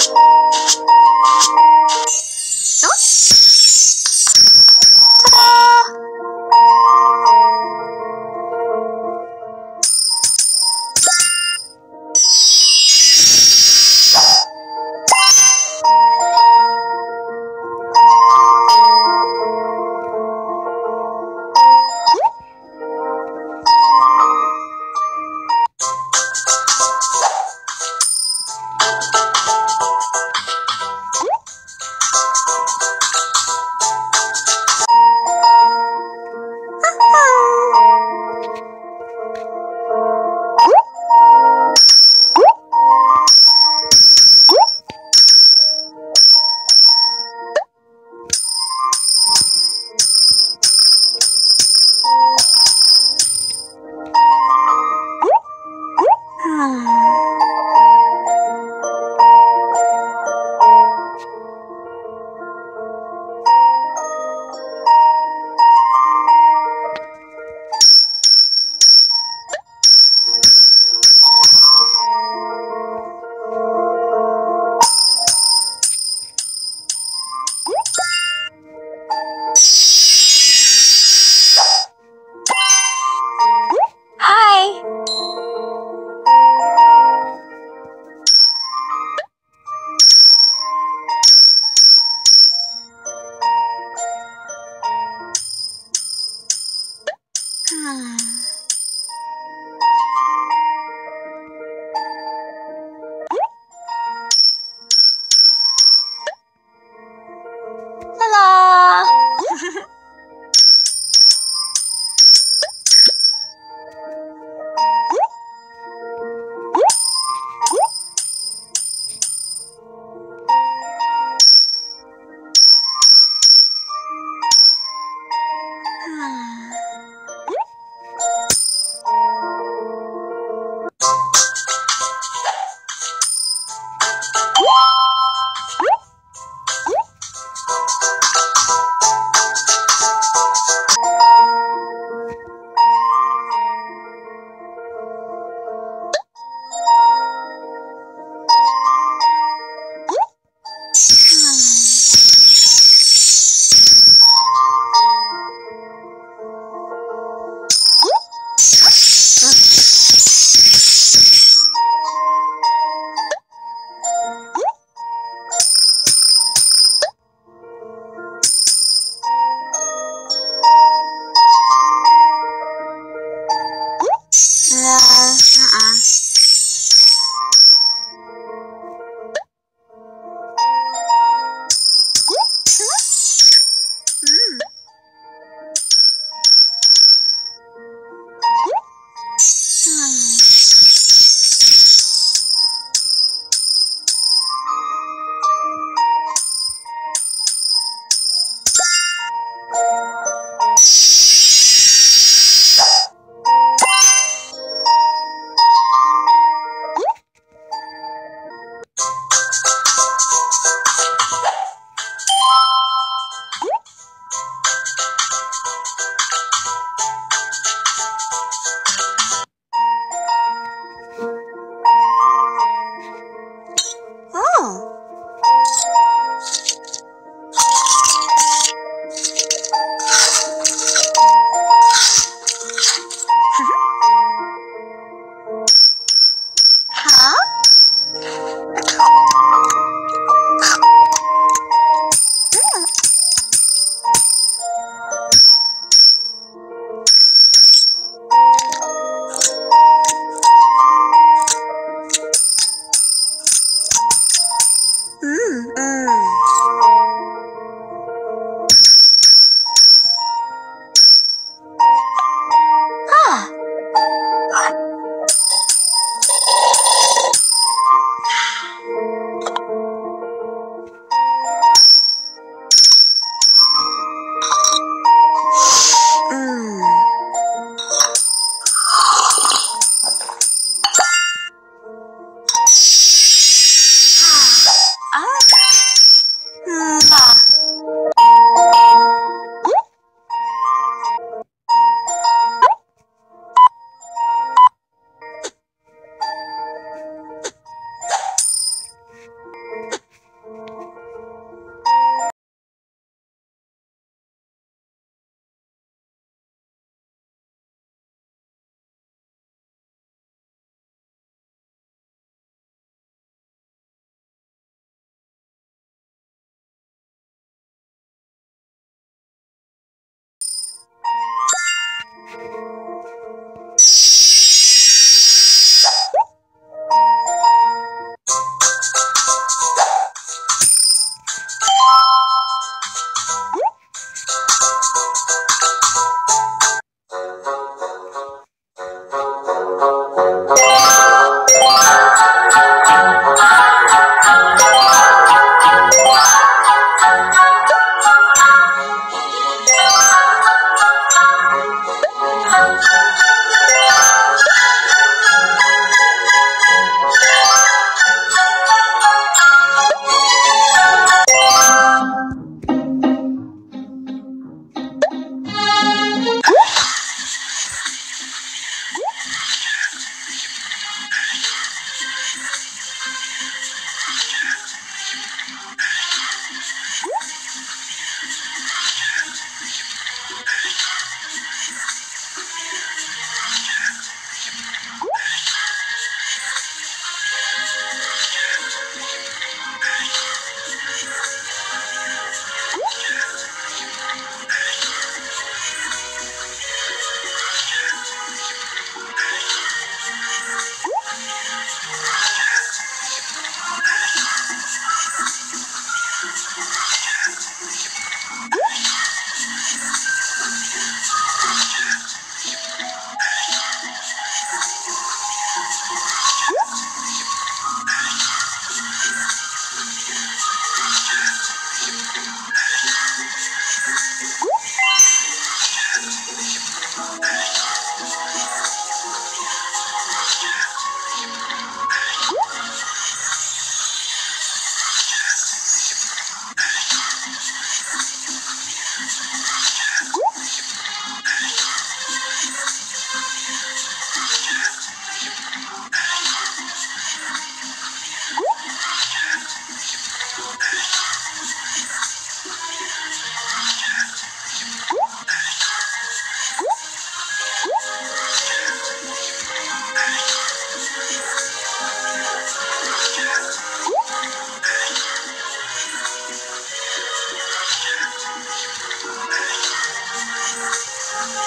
La.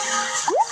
Woo!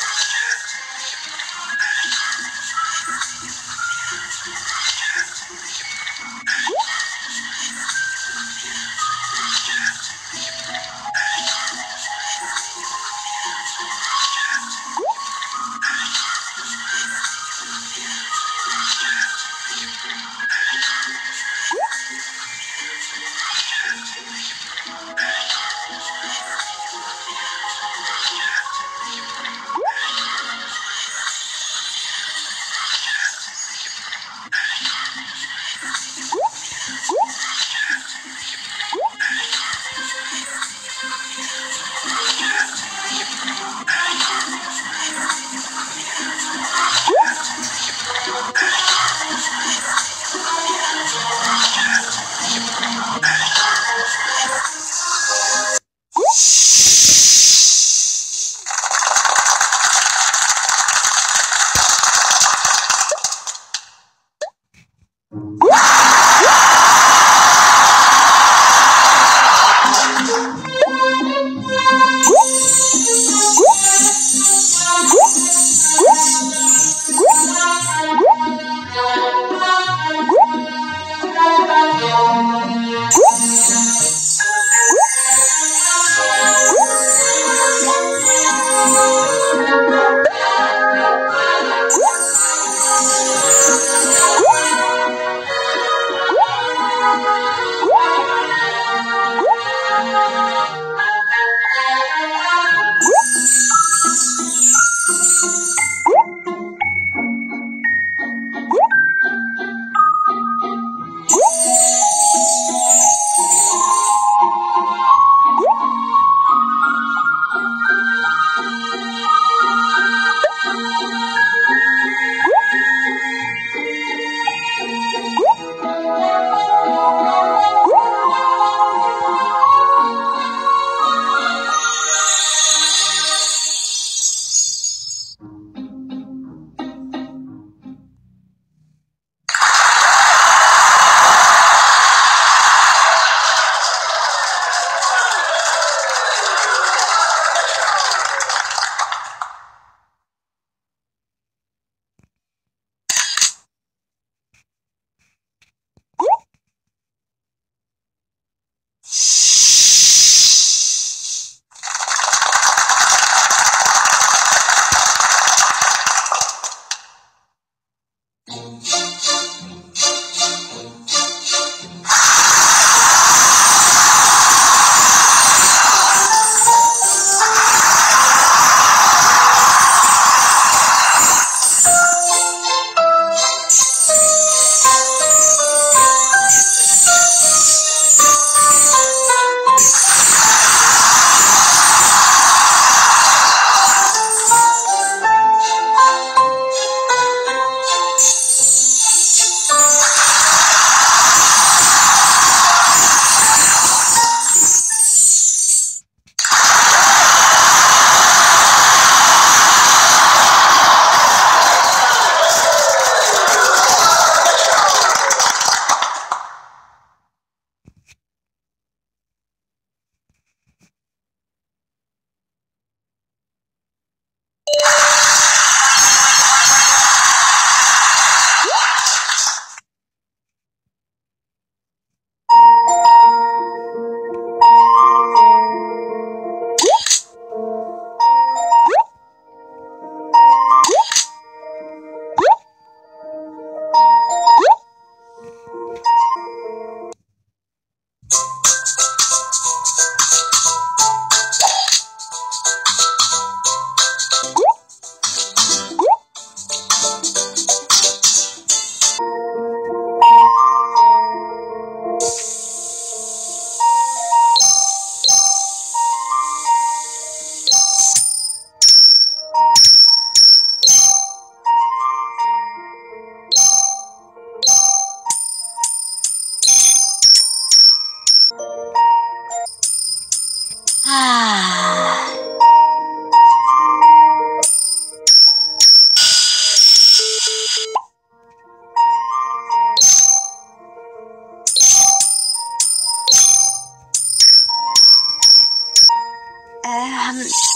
Um,